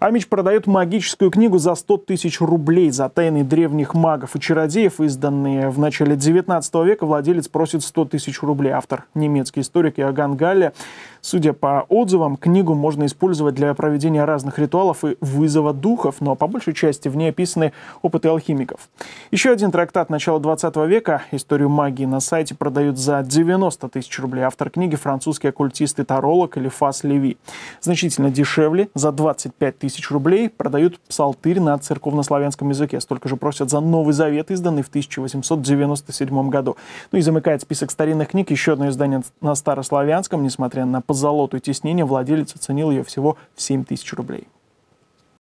Амич продает магическую книгу за 100 тысяч рублей за тайны древних магов и чародеев, изданные в начале 19 века. Владелец просит 100 тысяч рублей. Автор немецкий историк Иоганн Галле. Судя по отзывам, книгу можно использовать для проведения разных ритуалов и вызова духов, но по большей части в ней описаны опыты алхимиков. Еще один трактат начала 20 века «Историю магии» на сайте продают за 90 тысяч рублей. Автор книги – французский оккультист и таролог Элифас Леви. Значительно дешевле, за 25 тысяч рублей, продают псалтырь на церковнославянском языке. Столько же просят за Новый Завет, изданный в 1897 году. Ну и замыкает список старинных книг еще одно издание на старославянском. Несмотря на позолоту и теснение, владелец оценил ее всего в 7 тысяч рублей.